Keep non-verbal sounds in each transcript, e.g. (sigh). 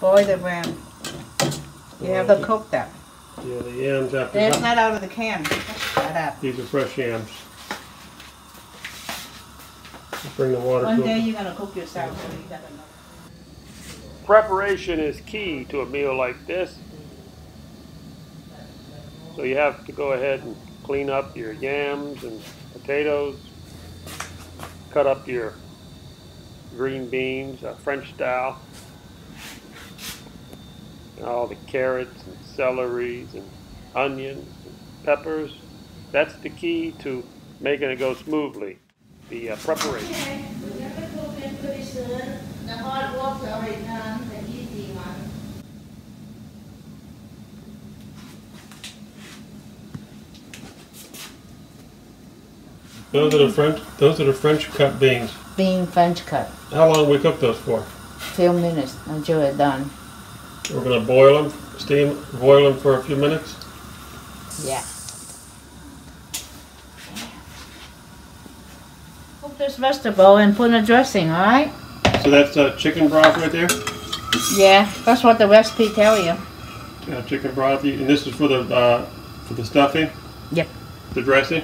Boil them. um, You have to cook that. Yeah, the yams after that. not out of the can. Shut up. These are fresh yams. Bring the water One day you're gonna cook yourself, so you gotta know. Preparation is key to a meal like this. So you have to go ahead and clean up your yams and potatoes. Cut up your green beans, uh, French style. And all the carrots and celeries and onions and peppers. That's the key to making it go smoothly. The uh, preparation. Okay, we have to cook it pretty soon. The hot water already done, the easy one. Those are the French. Those are the French cut beans. Bean French cut. How long we cook those for? Few minutes until it's done. We're gonna boil them, steam, boil them for a few minutes. Yeah. Cook this vegetable and put in a dressing, alright? So that's uh, chicken broth right there. Yeah, that's what the recipe tell you. Yeah, chicken broth. And this is for the uh, for the stuffing. Yep. The dressing.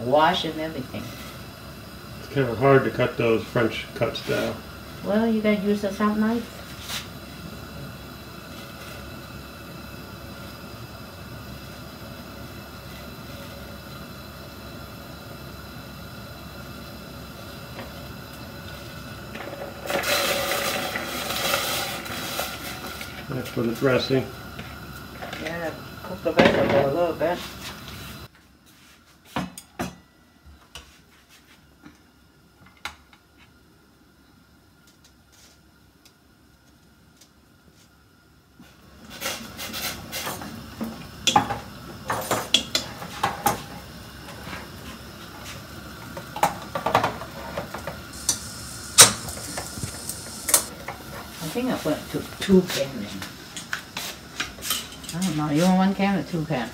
Wash and everything. Kind of hard to cut those French cut style. Well, you gotta use a sharp knife. That's for the dressing. Think I put two, two cans. I don't know, you want one can or two can?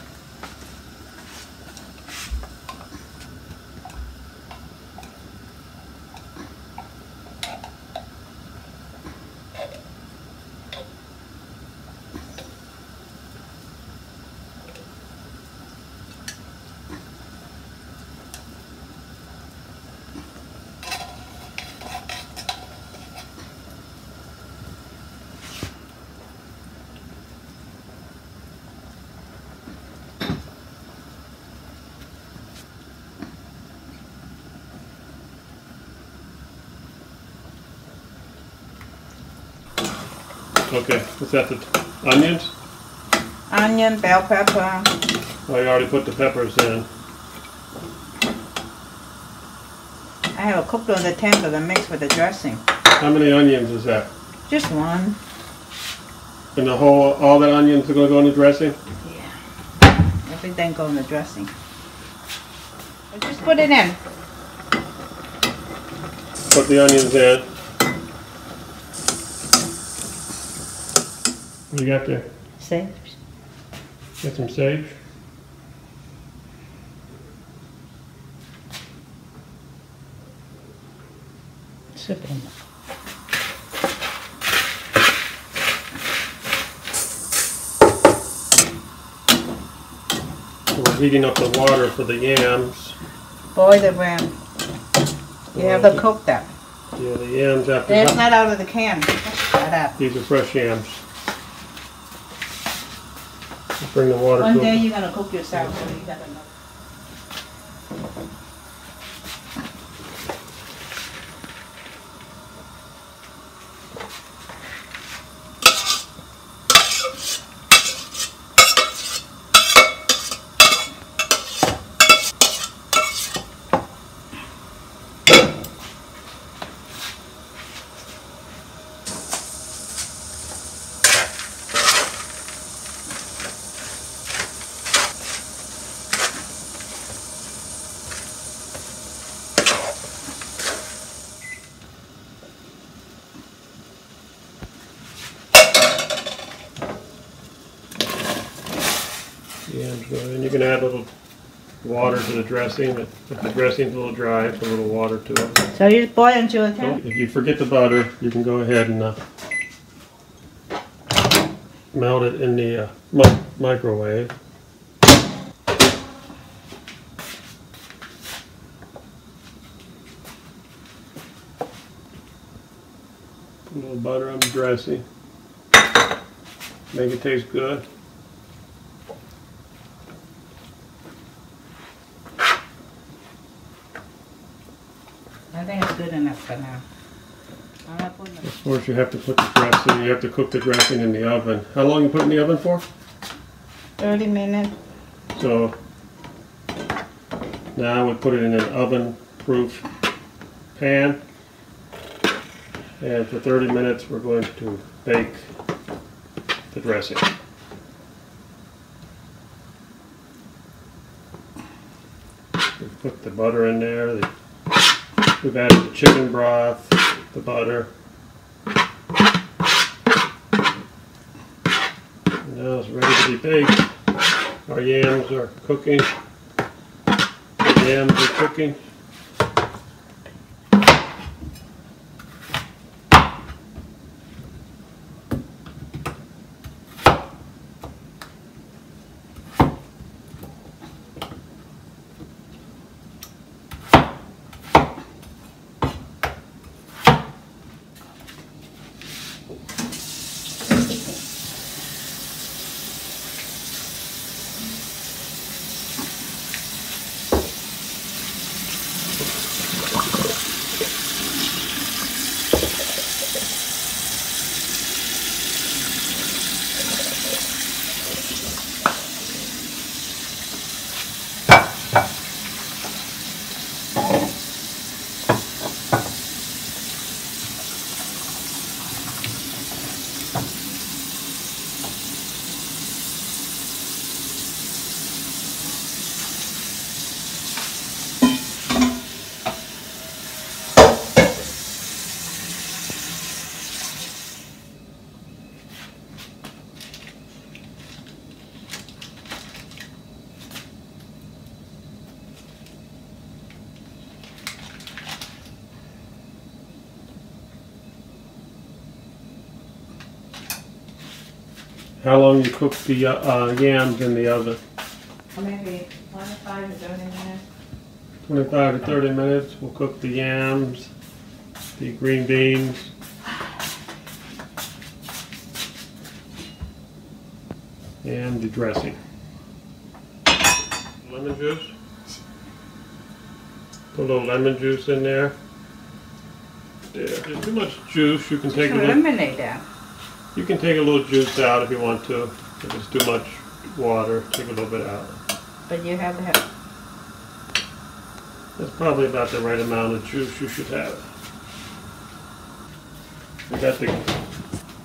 Okay. What's that? The onions? Onion, bell pepper, Oh, you already put the peppers in. I have it cooked on the temper to mix with the dressing. How many onions is that? Just one. And the whole, all the onions are gonna go in the dressing? Yeah. Everything go in the dressing. Just put it in. Put the onions in. What you got there? Sage. Got some sage? Slip it in. So we're heating up the water for the yams. Boil the um, You have to cook that. Yeah, the yams after that. not out of the can. These are fresh yams. Bring the water One day them. you're gonna cook yourself, so you gotta know. Yams go in. You can add a little water to the dressing. If the dressing's a little dry, put a little water to it. So you just boil until it So If you forget the butter, you can go ahead and uh, melt it in the uh, mi- microwave. Put a little butter on the dressing. Make it taste good. I think it's good enough for now. I'm gonna put the- Of course, you have to put the dressing, you have to cook the dressing in the oven. How long you put in the oven for? thirty minutes. So now we put it in an oven-proof pan. And for 30 minutes, we're going to bake the dressing. We've put the butter in there. the- We've added the chicken broth, the butter. It's ready to be baked. Our yams are cooking. The yams are cooking. How long you cook the uh, uh, yams in the oven? Maybe twenty-five to thirty minutes. 25 to 30 minutes. We'll cook the yams, the green beans. And the dressing. Lemon juice. Put a little lemon juice in there. There. There's too much juice, you can take a little, Eliminate that. You can take a little juice out if you want to. If it's too much water, take a little bit out. But you have to have, That's probably about the right amount of juice you should have. We got the,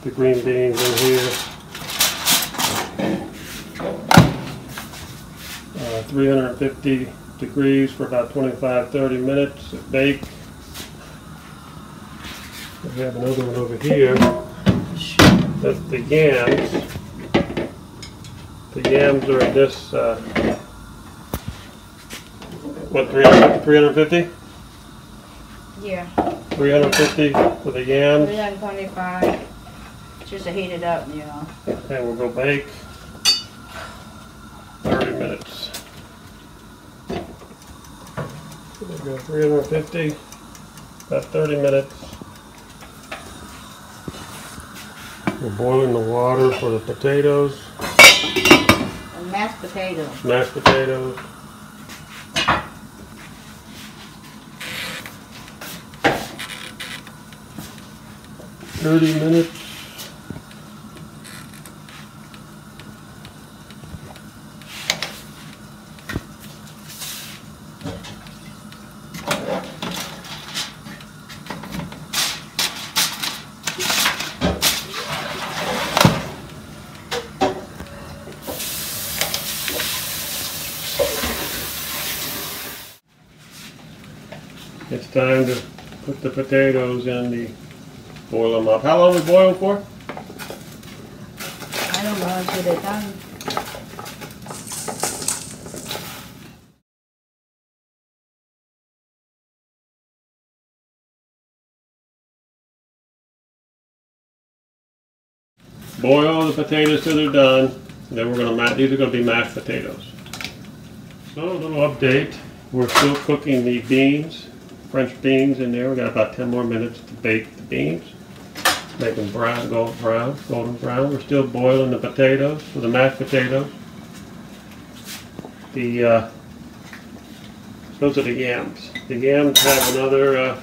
the green beans in here. Uh, 350 degrees for about 25, 30 minutes, bake. We have another one over here. That's the yams. The yams are this, uh, what, 300, 350? yeah, 350 for the yams, three hundred twenty-five, just to heat it up, you know. and we'll go bake 30 minutes. We go, 350, about 30 minutes. We're boiling the water for the potatoes, And mashed potatoes. mashed potatoes. Thirty minutes. potatoes and the, boil them up. How long we boil for? I don't know until they're done. Boil the potatoes till they're done. Then we're going to, these are going to be mashed potatoes. So a little update. We're still cooking the beans French beans in there. We got about 10 more minutes to bake the beans. Make them brown, gold brown, golden brown. We're still boiling the potatoes for the mashed potatoes. The uh, those are the yams. The yams have another uh,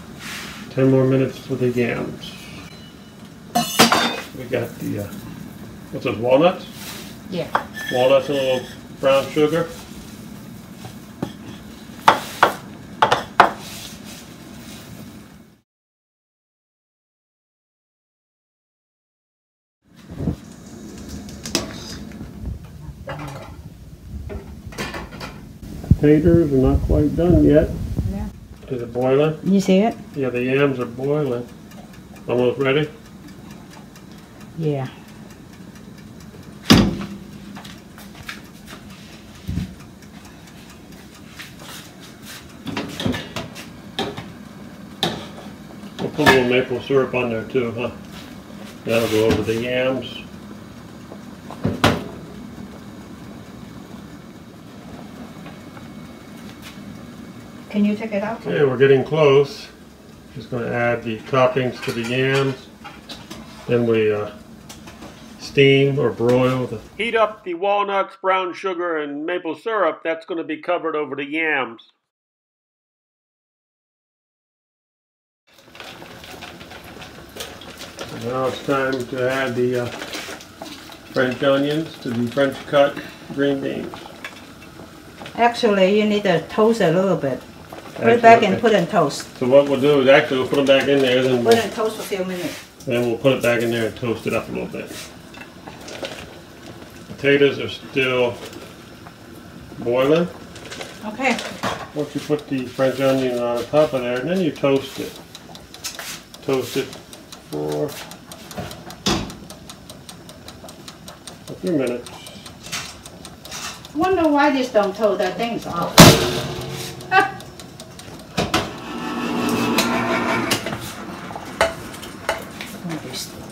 10 more minutes for the yams. We got the, uh, what's those, walnuts? Yeah. Walnuts and a little brown sugar. Potatoes are not quite done yet. Yeah. Is it boiling? You see it? Yeah, the yams are boiling. Almost ready? Yeah. We'll put a little maple syrup on there too, huh? That'll go over the yams. Can you take it out? Okay, we're getting close. Just gonna add the toppings to the yams. Then we uh, steam or broil the... Heat up the walnuts, brown sugar, and maple syrup. That's gonna be covered over the yams. Now it's time to add the uh, French onions to the French cut green beans. Actually, you need to toast a little bit. Put it back and put it in toast. So what we'll do is actually we'll put it back in there, then Put it in toast for a few minutes. then we'll put it back in there and toast it up a little bit. Potatoes are still boiling. Okay. Once you put the French onion on top of there, and then you toast it. Toast it for a few minutes. I wonder why this don't toast that thing's off. Don't be stupid.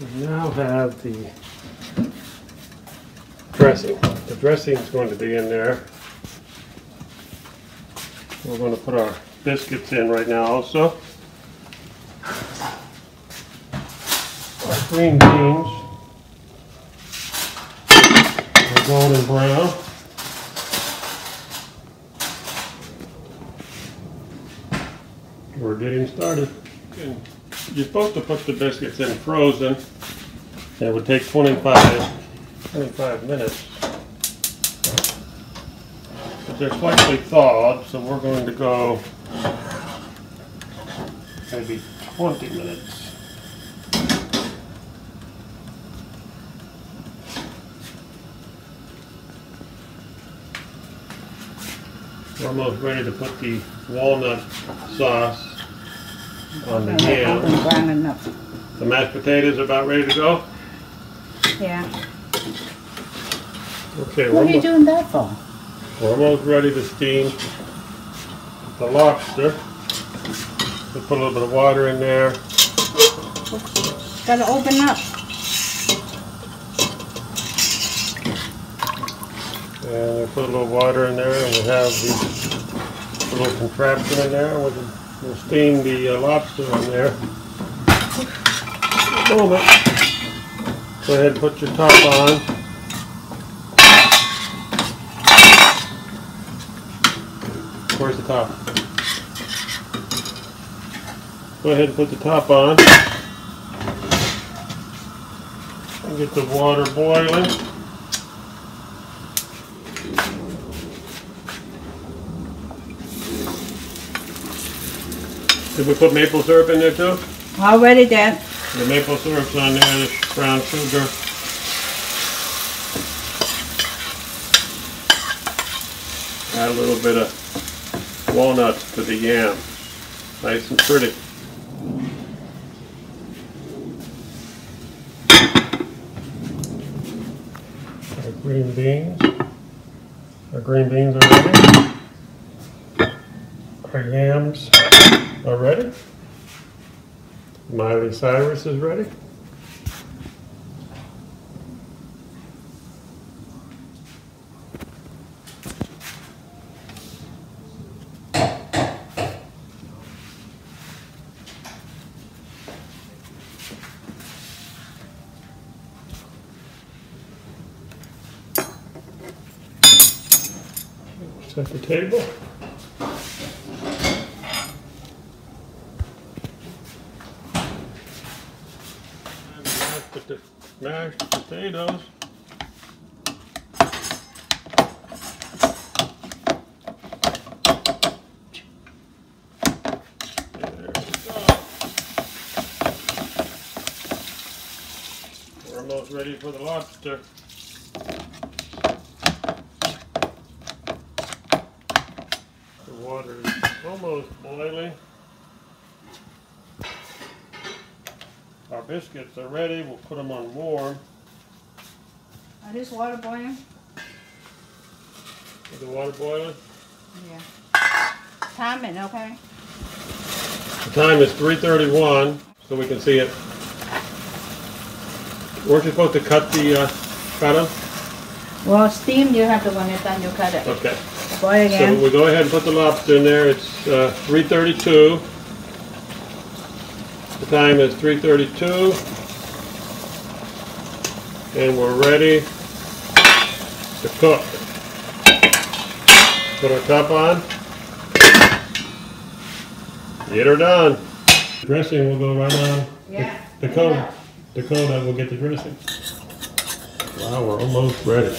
We now have the dressing. The dressing is going to be in there. We're going to put our biscuits in right now also. Our green beans. are golden brown. We're getting started. You're supposed to put the biscuits in frozen. It would take 25, 25 minutes. But they're slightly thawed, so we're going to go maybe 20 minutes. We're almost ready to put the walnut sauce on the yams. Golden brown enough. The mashed potatoes are about ready to go. Yeah. Okay, What are you doing that for? we're almost ready to steam the lobster. We put a little bit of water in there. Gotta open up. And we put a little water in there and we have the little contraption in there. We'll, we'll steam the uh, lobster on there. A moment. Go ahead and put your top on. Where's the top? Go ahead and put the top on. And get the water boiling. Did we put maple syrup in there too? Already then. The maple syrup's on there, the brown sugar. Add a little bit of walnuts to the yam. Nice and pretty. Our green beans. Our green beans are ready. Our yams are ready. Miley Cyrus is ready. Set the table. And mashed pota- Mashed potatoes. We're almost ready for the lobster. The water is almost boiling. Our biscuits are ready. We'll put them on warm. Are this water boiling? Is the water boiling? Yeah. Time it, okay? The time is 3:31, so we can see it. Weren't you supposed to cut the uh, 'em? Well, steam, you have to, when it's done, you cut it. Okay. Boil So again. we go ahead and put the lobster in there. It's uh, 3:32. The time is 3:32, and we're ready to cook. Put our top on. Get her done. Dressing will go right on. Yeah. Dakota, Dakota will get the dressing. Wow, we're almost ready.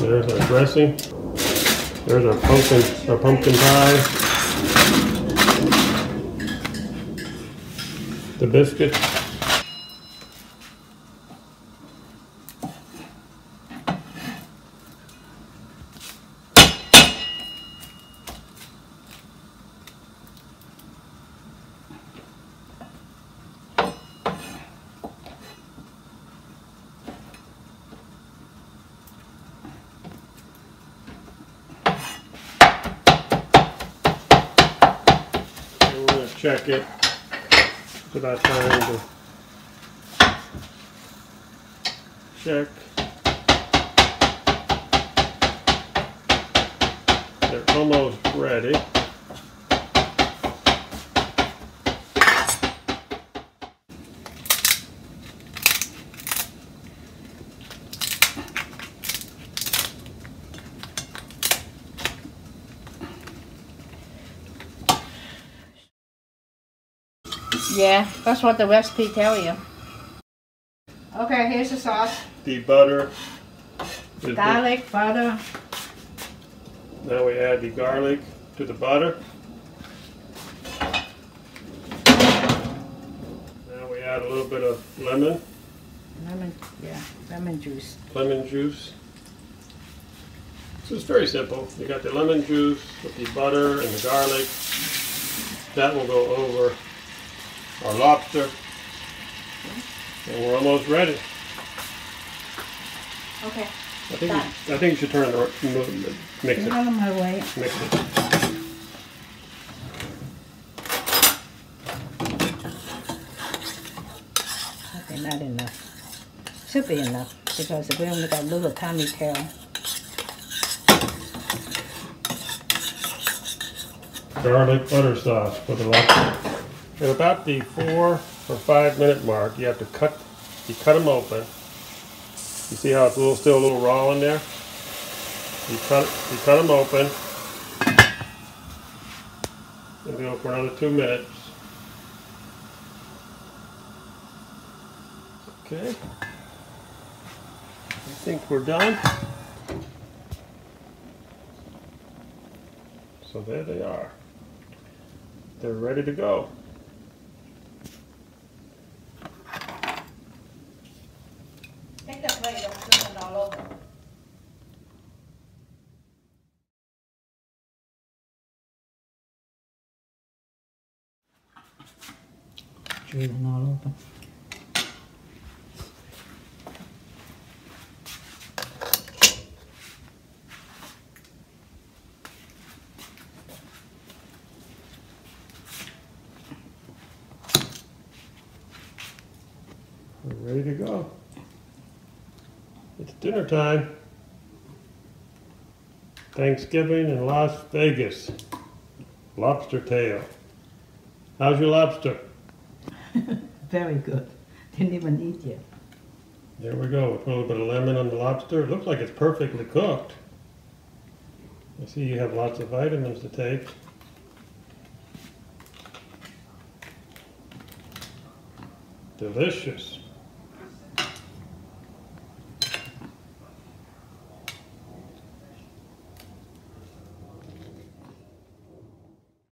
There's our dressing. There's our pumpkin, our pumpkin pie. The gonna check it. About time to check. They're almost ready. Yeah, that's what the recipe tell you. Okay, here's the sauce. The butter. the- Garlic, butter. Now we add the garlic to the butter. Now we add a little bit of lemon, Lemon, yeah, lemon juice. lemon juice. So it's very simple. You got the lemon juice with the butter and the garlic. That will go over our lobster. And we're almost ready. Okay. I think, you- I think you should turn the, mix Get it, out of my way. mix it. Okay, not enough. Should be enough because we only got a little tiny tail. garlic butter sauce for the lobster. At about the four or five minute mark, you have to cut, you cut them open. You see how it's a little, still a little raw in there? You cut, you cut them open. And go for another two minutes. Okay. I think we're done. So there they are. They're ready to go. Take the plate, don't put it all over. Over. We're ready to go. It's dinner time. Thanksgiving in Las Vegas. Lobster tail. How's your lobster? (laughs) Very good. Didn't even eat yet. There we go. Put a little bit of lemon on the lobster. It looks like it's perfectly cooked. I see you have lots of vitamins to take. Delicious.